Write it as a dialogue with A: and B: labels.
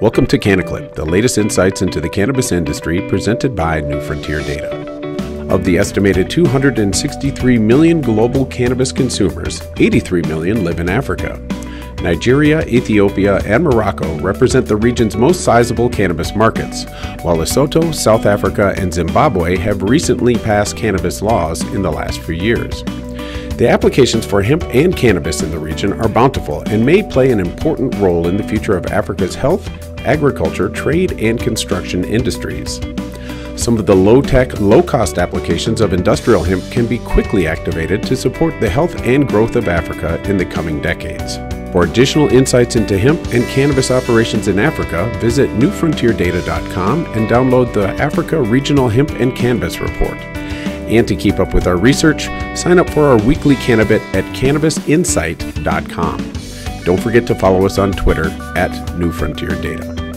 A: Welcome to CannaClip, the latest insights into the cannabis industry presented by New Frontier Data. Of the estimated 263 million global cannabis consumers, 83 million live in Africa. Nigeria, Ethiopia, and Morocco represent the region's most sizable cannabis markets, while Lesotho, South Africa, and Zimbabwe have recently passed cannabis laws in the last few years. The applications for hemp and cannabis in the region are bountiful and may play an important role in the future of Africa's health, agriculture, trade, and construction industries. Some of the low tech, low cost applications of industrial hemp can be quickly activated to support the health and growth of Africa in the coming decades. For additional insights into hemp and cannabis operations in Africa, visit newfrontierdata.com and download the Africa Regional Hemp and Cannabis Report. And to keep up with our research, sign up for our weekly Cannabit at cannabisinsight.com. Don't forget to follow us on Twitter at New Frontier Data.